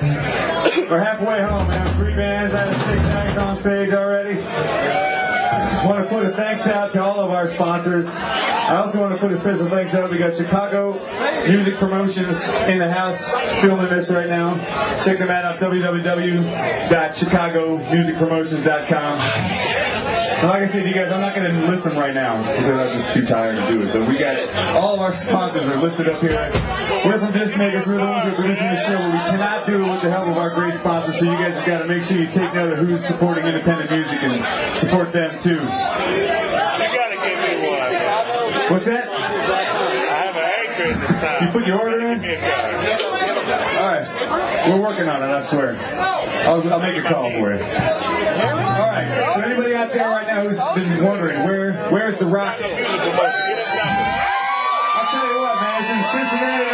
We're halfway home, man. Three bands out of six acts on stage already. I want to put a thanks out to all of our sponsors. I also want to put a special thanks out. We got Chicago Music Promotions in the house filming this right now. Check them out at www.chicagomusicpromotions.com. Like I said, you guys, I'm not going to list them right now because I'm just too tired to do it. But we got all of our sponsors are listed up here. We're from Disc Makers. We're the ones who are producing the show, but we cannot do it with the help of our great sponsors. So you guys have got to make sure you take note of who's supporting independent music and support them too. You gotta give me one. What's that? I have an anchor this time. You put your order in? Give me a card. All right, we're working on it. I swear. I'll, I'll make a call for you. All right. So anybody out there right now who's been wondering where where's the rocket? I'll tell you what, man. It's in Cincinnati,